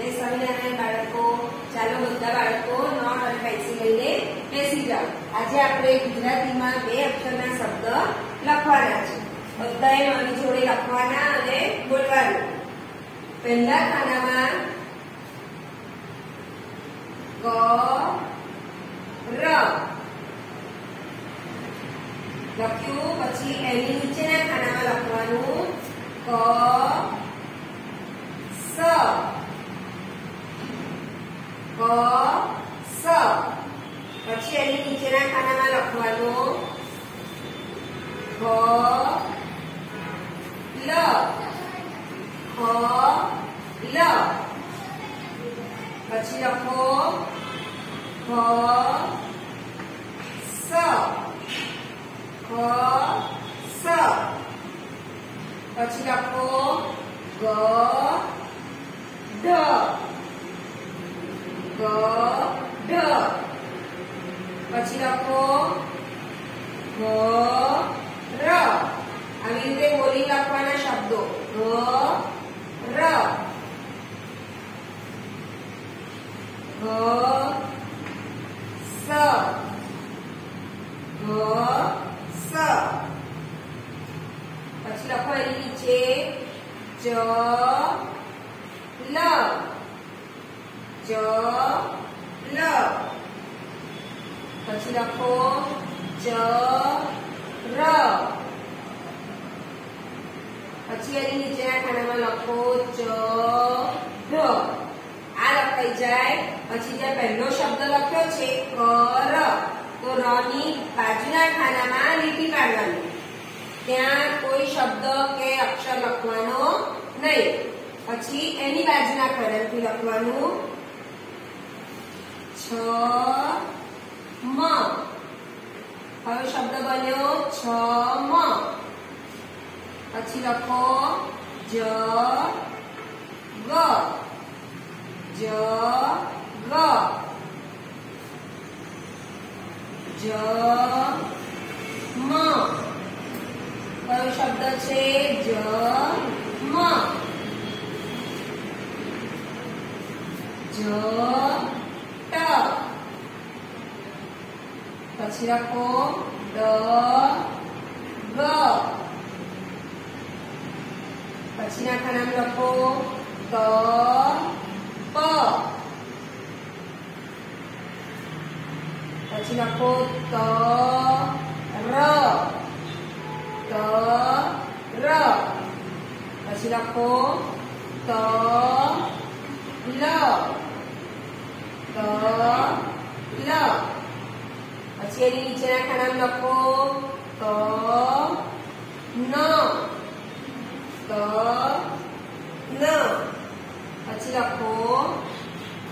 જય સ્વામિનારાયણ બાળકો, ચાલો બધા બાળકો નોટ અને પેન્સિલ લઈને બેસી જાઓ. આજે આપણે ગુજરાતીમાં બે અક્ષરના શબ્દ લખવાના છે. બધાએ મારી જોડે લખવાના અને બોલવાનું. પહેલા ખાનામાં ક ર. લખ્યું, પછી એની નીચેના ખાનામાં લખવાનું ક સ ક સ પછી એની નીચેના ખાનામાં લખવાનું ખ લ ખ લ પછી લખો ખ સ ખ સ પછી લખો ગ ઢ ગ ઢ પછી લખો ઘ ર. આવી રીતે બોલી લખવાના શબ્દો. ઘ ર. ઘ સ. ઘ સ. પછી લખો એની નીચે. ચ લ. ચ લ પછી લખો ચ ર. પછી એની નીચેના ખાનામાં લખો ચ આ લખાઈ જાય. પછી જે પહેલો શબ્દ લખ્યો છે કર તો ર ની બાજુના ખાનામાં લીટી કાઢવાની. ત્યાં કોઈ શબ્દ કે અક્ષર લખવાનો નહીં. પછી એની બાજુના ખાનાથી લખવાનું છ મ હવે શબ્દ બન્યો છ મ પછી લખો જ ગ જ ગ જ મ કયો શબ્દ છે જ મ જ ટ પછી લખો ડ ગ પછીના ખાનામાં લખો ત પ પછી લખો ત ર ત ર પછી લખો ત લ ત લ પછી એની નીચેના ખાના લખો ત, ન. ત, ન. પછી લખો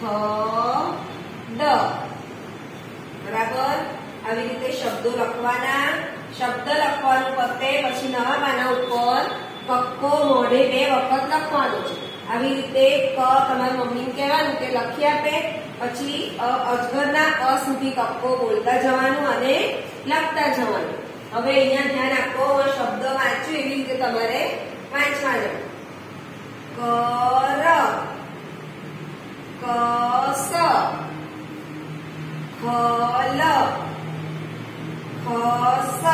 ખ, ડ. બરાબર? આવી રીતે શબ્દો લખવાના. શબ્દ લખવાનું પતે, પછી નવા પાના ઉપર પક્કો મોઢે બે વખત લખવાનું છે. આવી રીતે ક તમારી મમ્મીને કહેવાનું કે લખી આપે, પછી અજગરના અ સુધી કક્કો બોલતા જવાનું અને લખતા જવાનું. હવે અહીંયા ધ્યાન આપો શબ્દ વાંચ્યો એવી રીતે તમારે વાંચવાનો. કર, કસ, ખલ, ખસ,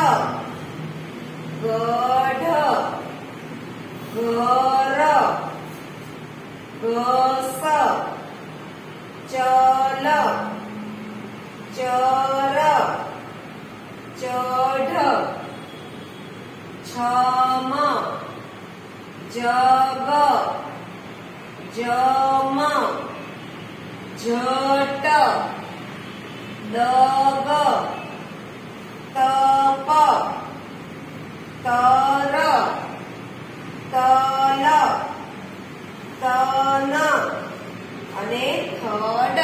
ગઢ ઘર ઘસ ચલ. ચર. ચઢ. છમ. જગ. જમ. જટ. દગ. તપ. તર. તલ. તન અને થડ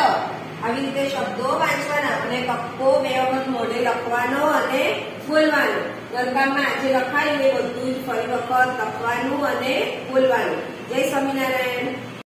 આવી રીતે શબ્દો વાંચવાના અને કક્કો બે વખત મોઢે લખવાનો અને બોલવાનો. ગરબામાં આજે લખાયું એ બધું જ ફરી વખત લખવાનું અને બોલવાનું. જય સ્વામિનારાયણ.